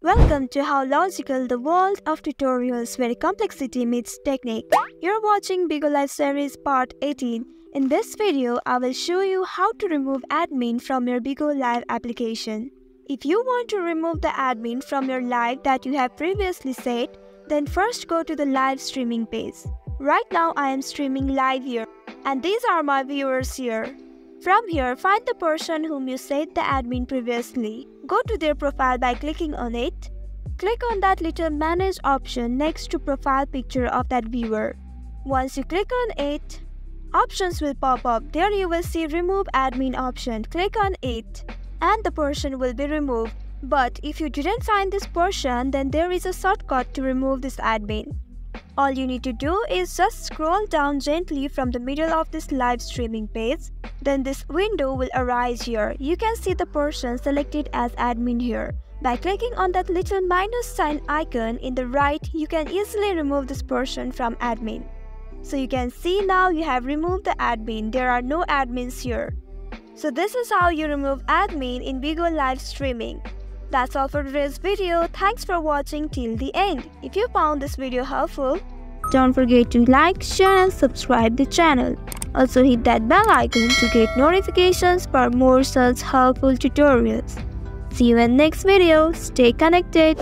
Welcome to How Logical the World of Tutorials where complexity meets technique. You're watching Bigo Live series part 18. In this video, I will show you how to remove admin from your Bigo Live application. If you want to remove the admin from your live that you have previously set, then first go to the live streaming page. Right now I am streaming live here and these are my viewers here. From here, find the person whom you set the admin previously. Go to their profile by clicking on it. Click on that little manage option next to profile picture of that viewer. Once you click on it, options will pop up. There you will see remove admin option. Click on it and the person will be removed. But if you didn't find this person, then there is a shortcut to remove this admin. All you need to do is just scroll down gently from the middle of this live streaming page. Then this window will arise here. You can see the person selected as admin here. By clicking on that little minus sign icon in the right, you can easily remove this person from admin. So you can see now you have removed the admin. There are no admins here. So this is how you remove admin in Bigo live streaming. That's all for today's video. Thanks for watching till the end. If you found this video helpful, don't forget to like, share and subscribe the channel. Also hit that bell icon to get notifications for more such helpful tutorials. See you in next video. Stay connected.